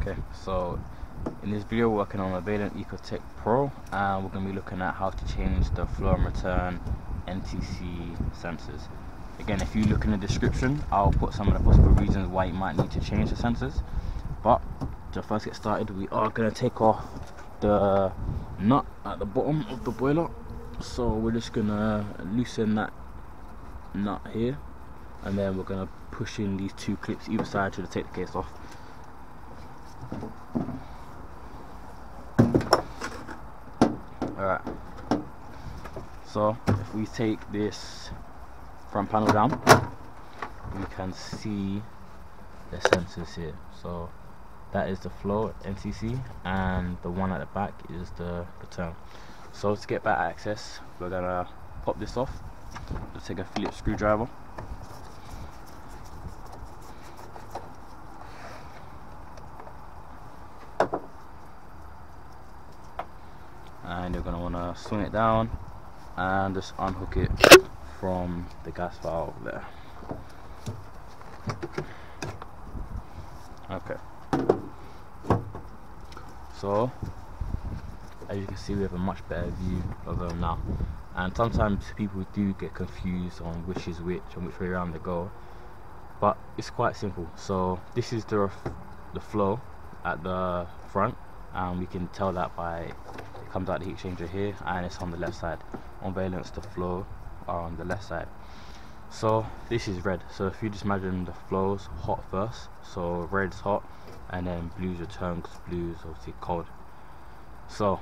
Okay, so in this video we're working on a Vaillant EcoTec Pro and we're going to be looking at how to change the flow and return NTC sensors. Again, if you look in the description, I'll put some of the possible reasons why you might need to change the sensors. But to first get started, we are going to take off the nut at the bottom of the boiler. So we're just going to loosen that nut here and then we're going to push in these two clips either side to take the case off. Alright. So if we take this front panel down, we can see the sensors here. So that is the flow NTC and the one at the back is the return. So to get back access, we're gonna pop this off. Let's take a Phillips screwdriver. And you're going to want to swing it down and just unhook it from the gas valve there. Okay. So as you can see we have a much better view of them now. And sometimes people do get confused on which is which and which way around they go but it's quite simple. So this is the the flow at the front and we can tell that by comes out the heat exchanger here and it's on the left side. On Vaillant's the flow are on the left side. So this is red. So if you just imagine the flows hot first so red's hot and then blues return because blues obviously cold. So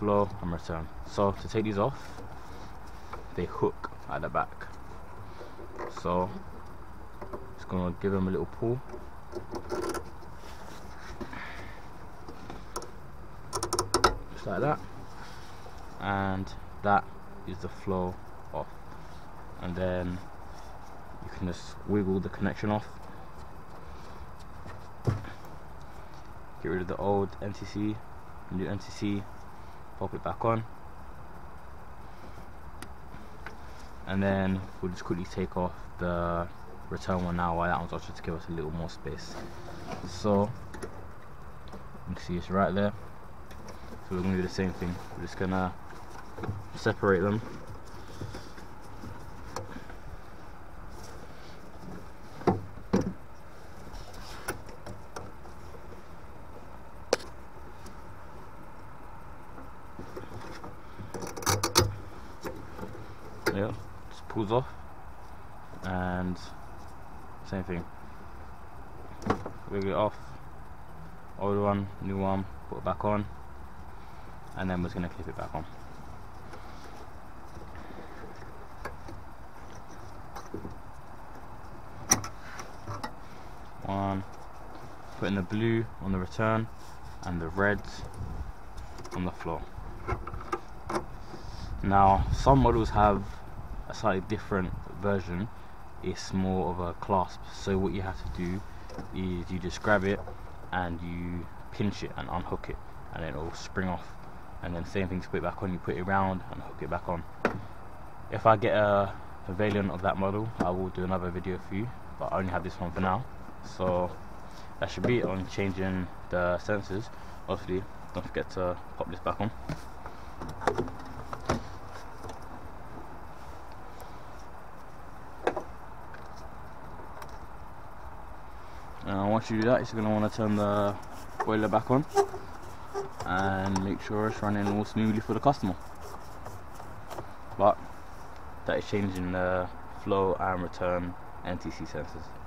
flow and return. So to take these off they hook at the back. So just gonna give them a little pull just like that. And that is the flow off. And then you can just wiggle the connection off. Get rid of the old NTC new NTC pop it back on. And then we'll just quickly take off the return one now while that one's just to give us a little more space. So you can see it's right there so we're going to do the same thing. We're just going to separate them. Yeah, just pulls off and same thing. Wiggle it off, old one, new one, put it back on and then we're going to clip it back on. One, putting the blue on the return and the reds on the flow. Now some models have a slightly different version, it's more of a clasp so what you have to do is you just grab it and you pinch it and unhook it and it will spring off and then same thing to put it back on you put it around and hook it back on. If I get a, Vaillant of that model I will do another video for you but I only have this one for now. So that should be it on changing the sensors. Obviously don't forget to pop this back on. And once you do that you're going to want to turn the boiler back on and make sure it's running all smoothly for the customer. But that is changing the flow and return NTC sensors